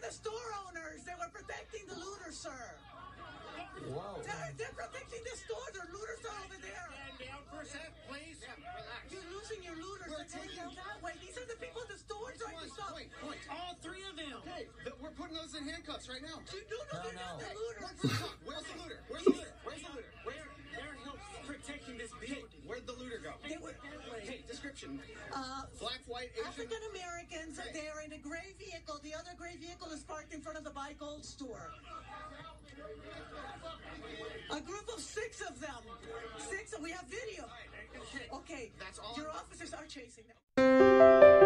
the store owners. They were protecting the looters, sir. Whoa. They're, they're protecting the store. The looters are over there. Stand down for a sec, please. You're losing your looters. We're They're going taking- that way. These are the people in the store trying to Point, stop. point, point. All three of them. Okay, th- we're putting those in handcuffs right now. You do know No, they're not the looters. What's the cop? Where's the looter? Where's the looter? Where's the looter? Where, They're help protecting this okay, building. where'd the looter go? They were Hey, description. uh, Black, white, Asian. African Americans. Okay. They are in a gray vehicle. The other gray vehicle is parked in front of the Buy Gold store. A group of six of them. Six, and we have video. Okay, That's all your officers are chasing them.